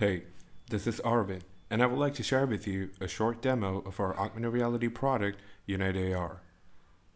Hey, this is Arvin, and I would like to share with you a short demo of our augmented reality product, Unite AR.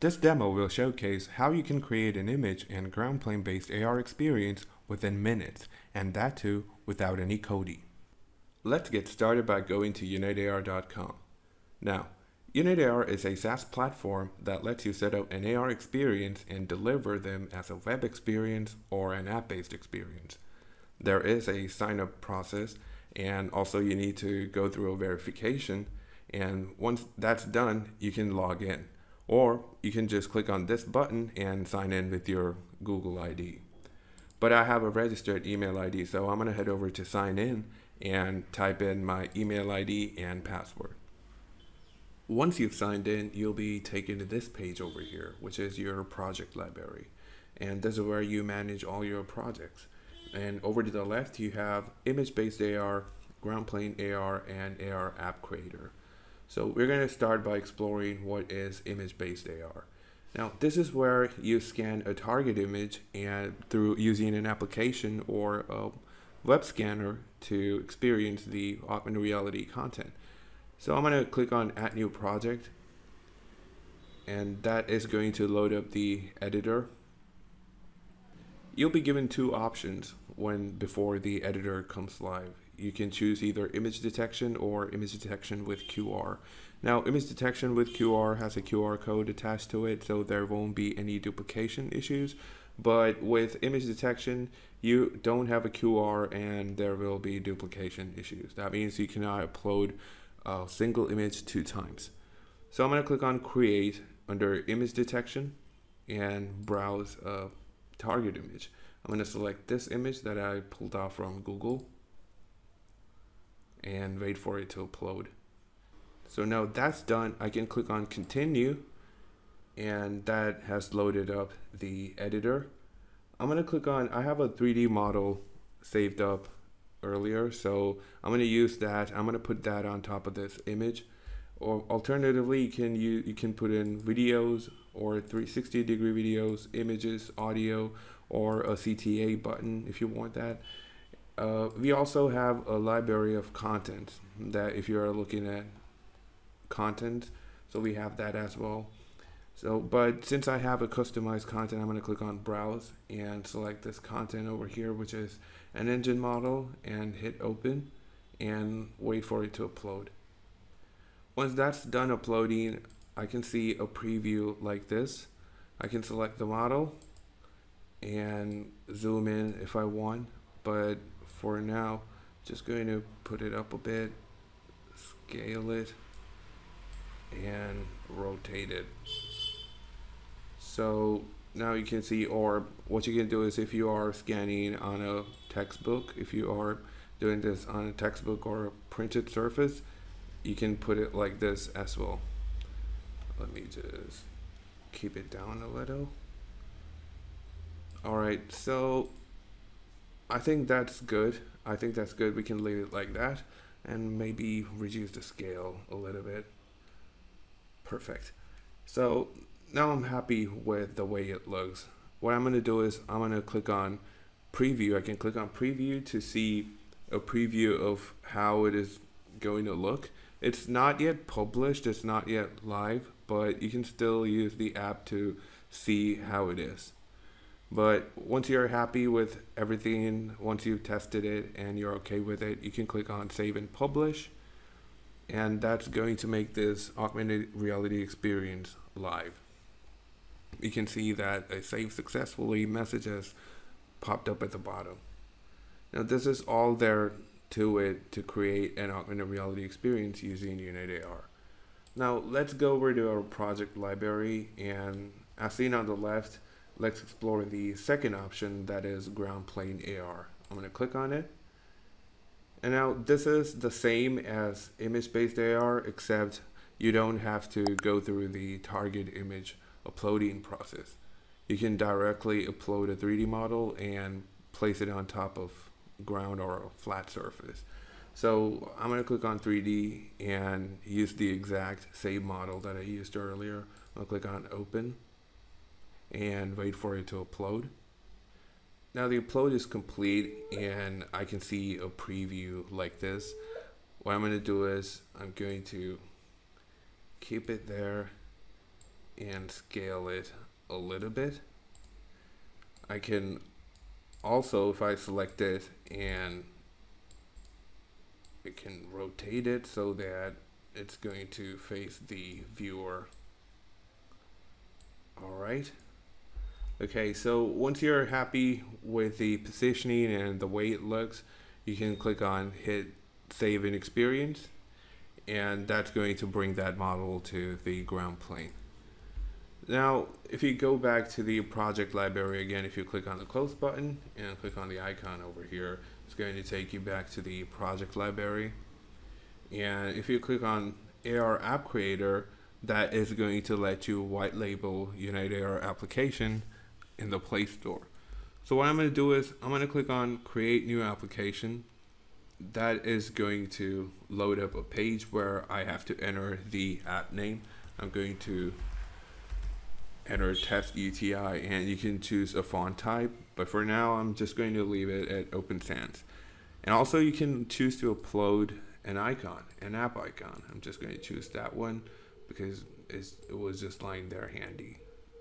This demo will showcase how you can create an image and ground plane based AR experience within minutes, and that too without any coding. Let's get started by going to unitear.com. Now, UniteAR is a SaaS platform that lets you set up an AR experience and deliver them as a web experience or an app based experience. There is a sign up process, and also you need to go through a verification. And once that's done, you can log in. Or you can just click on this button and sign in with your Google ID. But I have a registered email ID, so I'm to head over to sign in and type in my email ID and password. Once you've signed in, you'll be taken to this page over here, which is your project library. And this is where you manage all your projects. And over to the left, you have image-based AR, ground plane AR, and AR app creator. So we're going to start by exploring what is image-based AR. Now, this is where you scan a target image and through using an application or a web scanner to experience the augmented reality content. So I'm going to click on add new project and that is going to load up the editor. You'll be given two options when before the editor comes live. You can choose either image detection or image detection with QR. Now, image detection with QR has a QR code attached to it, so there won't be any duplication issues. But with image detection, you don't have a QR and there will be duplication issues. That means you cannot upload a single image two times. So I'm going to click on create under image detection and browse a target image. I'm going to select this image that I pulled off from Google and wait for it to upload. So now that's done, I can click on continue and that has loaded up the editor. I'm gonna click on, I have a 3D model saved up earlier, so I'm gonna use that. I'm gonna put that on top of this image. Or alternatively, you can you, you can put in videos or 360 degree videos, images, audio, or a CTA button if you want that. Uh, we also have a library of content that if you're looking at content, so we have that as well. So, but since I have a customized content, I'm going to click on browse and select this content over here, which is an engine model and hit open and wait for it to upload. Once that's done uploading, I can see a preview like this. I can select the model and zoom in if I want, but for now, just going to put it up a bit, scale it, and rotate it. So now you can see, or what you can do is if you are scanning on a textbook, if you are doing this on a textbook or a printed surface, you can put it like this as well. Let me just keep it down a little. All right, so I think that's good. I think that's good. We can leave it like that and maybe reduce the scale a little bit. Perfect. So now I'm happy with the way it looks. What I'm going to do is I'm going to click on preview. I can click on preview to see a preview of how it is going to look. It's not yet published, it's not yet live, but you can still use the app to see how it is. But once you're happy with everything, once you've tested it and you're okay with it, you can click on save and publish. And that's going to make this augmented reality experience live you can see that a save successfully message has popped up at the bottom. Now this is all there to it to create an augmented reality experience using Unite AR. Now let's go over to our project library and as seen on the left, let's explore the second option that is ground plane AR. I'm going to click on it. And now this is the same as image-based AR except you don't have to go through the target image uploading process. You can directly upload a 3D model and place it on top of ground or a flat surface. So I'm going to click on 3D and use the exact same model that I used earlier. I'll click on open and wait for it to upload. Now the upload is complete and I can see a preview like this. What I'm going to do is I'm going to keep it there and scale it a little bit. I can also, if I select it and it can rotate it so that it's going to face the viewer. All right. Okay, so once you're happy with the positioning and the way it looks, you can click on hit save and experience and that's going to bring that model to the ground plane. Now, if you go back to the project library again, if you click on the close button and click on the icon over here, it's going to take you back to the project library. And if you click on AR App Creator, that is going to let you white label Unite AR application in the Play Store. So what I'm going to do is I'm going to click on create new application. That is going to load up a page where I have to enter the app name. I'm going to enter test UTI and you can choose a font type. But for now, I'm just going to leave it at Open Sans. And also you can choose to upload an icon, an app icon. I'm just going to choose that one because it was just lying there handy.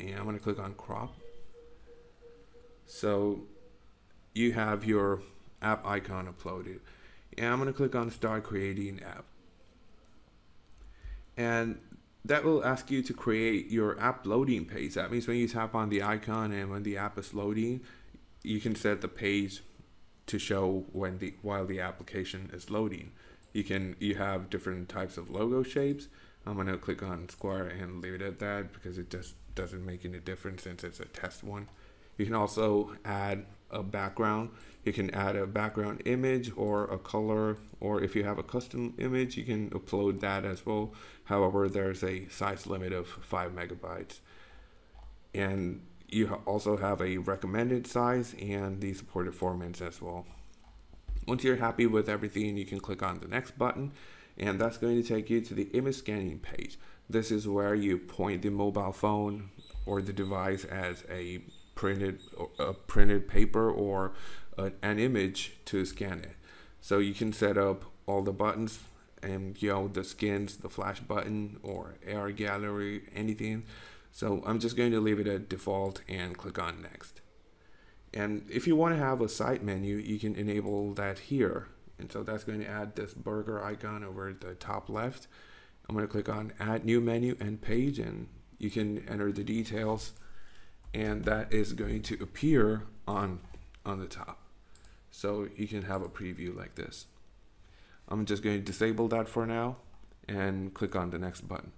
And I'm going to click on crop so you have your app icon uploaded. And I'm going to click on start creating app. And that will ask you to create your app loading page. That means when you tap on the icon and when the app is loading, you can set the page to show when the while the application is loading. You can you have different types of logo shapes. I'm gonna click on square and leave it at that because it just doesn't make any difference since it's a test one. You can also add a background. You can add a background image or a color, or if you have a custom image, you can upload that as well. However, there's a size limit of five megabytes. And you also have a recommended size and the supported formats as well. Once you're happy with everything, you can click on the next button and that's going to take you to the image scanning page. This is where you point the mobile phone or the device as a printed a printed paper or a, an image to scan it. So you can set up all the buttons and you know the skins, the flash button or AR gallery, anything. So I'm just going to leave it at default and click on next. And if you want to have a side menu, you can enable that here. And so that's going to add this burger icon over the top left. I'm going to click on add new menu and page and you can enter the details and that is going to appear on on the top. So you can have a preview like this. I'm just going to disable that for now and click on the next button.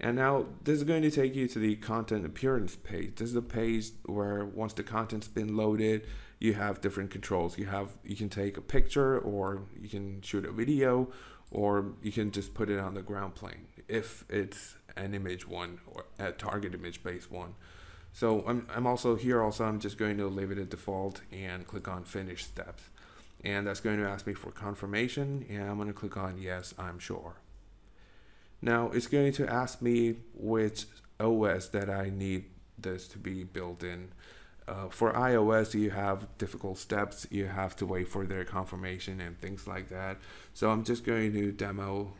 And now this is going to take you to the content appearance page. This is the page where once the content's been loaded you have different controls. You have you can take a picture or you can shoot a video or you can just put it on the ground plane if it's an image one or a target image based one. So I'm, I'm also here also I'm just going to leave it at default and click on finish steps. And that's going to ask me for confirmation and I'm going to click on yes, I'm sure. Now it's going to ask me which OS that I need this to be built in. Uh, for iOS, you have difficult steps. You have to wait for their confirmation and things like that. So I'm just going to demo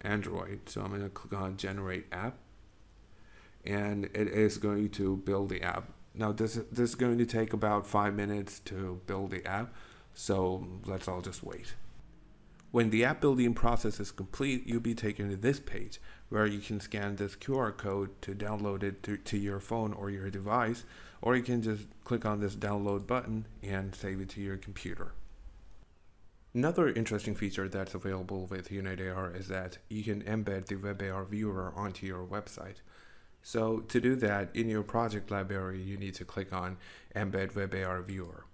Android. So I'm going to click on generate app and it is going to build the app. Now this, this is going to take about five minutes to build the app. So let's all just wait. When the app building process is complete, you'll be taken to this page where you can scan this QR code to download it to, to your phone or your device, or you can just click on this download button and save it to your computer. Another interesting feature that's available with Unite AR is that you can embed the WebAR viewer onto your website. So to do that, in your project library, you need to click on Embed WebAR Viewer.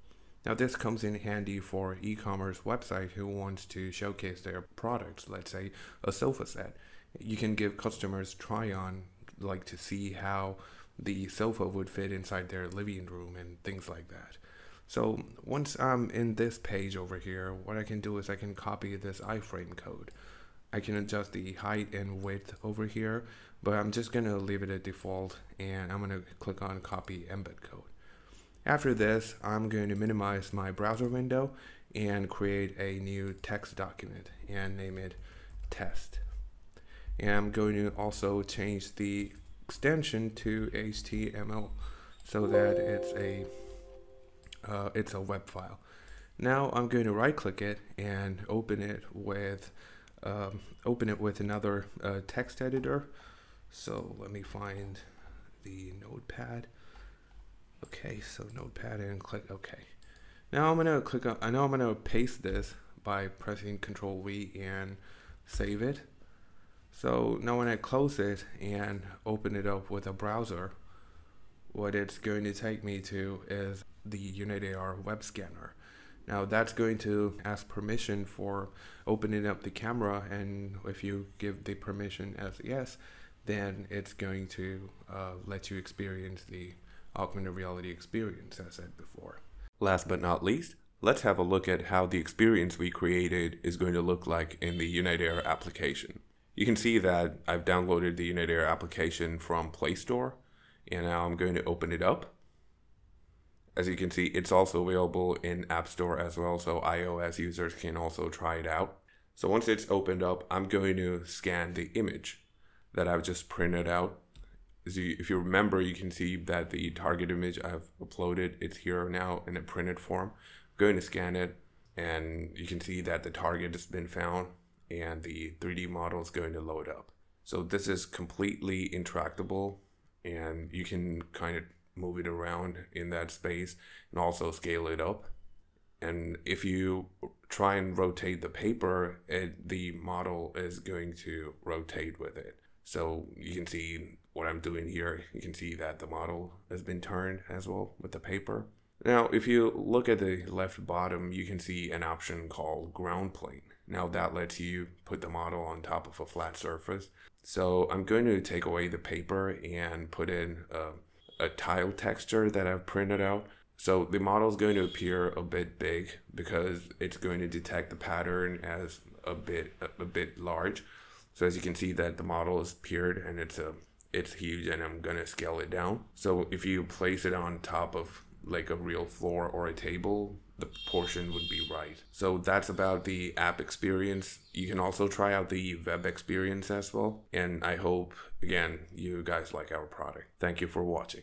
Now this comes in handy for e-commerce website who wants to showcase their products, let's say a sofa set. You can give customers try on, like to see how the sofa would fit inside their living room and things like that. So once I'm in this page over here, what I can do is I can copy this iframe code. I can adjust the height and width over here, but I'm just gonna leave it at default and I'm gonna click on copy embed code. After this, I'm going to minimize my browser window and create a new text document and name it test. And I'm going to also change the extension to HTML so that it's a uh, it's a web file. Now I'm going to right click it and open it with um, open it with another uh, text editor. So let me find the notepad. Okay, so notepad and click OK. Now I'm gonna click on, I know I'm gonna paste this by pressing Control V and save it. So now when I close it and open it up with a browser, what it's going to take me to is the Unite AR web scanner. Now that's going to ask permission for opening up the camera and if you give the permission as yes, then it's going to uh, let you experience the augmented reality experience as I said before. Last but not least, let's have a look at how the experience we created is going to look like in the Unite AR application. You can see that I've downloaded the Unite AR application from Play Store and now I'm going to open it up as you can see, it's also available in App Store as well, so iOS users can also try it out. So once it's opened up, I'm going to scan the image that I've just printed out. As you, if you remember, you can see that the target image I've uploaded, it's here now in a printed form. I'm going to scan it, and you can see that the target has been found, and the 3D model is going to load up. So this is completely interactable, and you can kind of move it around in that space and also scale it up. And if you try and rotate the paper, it, the model is going to rotate with it. So you can see what I'm doing here. You can see that the model has been turned as well with the paper. Now, if you look at the left bottom, you can see an option called ground plane. Now that lets you put the model on top of a flat surface. So I'm going to take away the paper and put in a a tile texture that I've printed out. So the model is going to appear a bit big because it's going to detect the pattern as a bit a, a bit large. So as you can see that the model is appeared and it's a it's huge and I'm gonna scale it down. So if you place it on top of like a real floor or a table, the portion would be right. So that's about the app experience. You can also try out the web experience as well. And I hope, again, you guys like our product. Thank you for watching.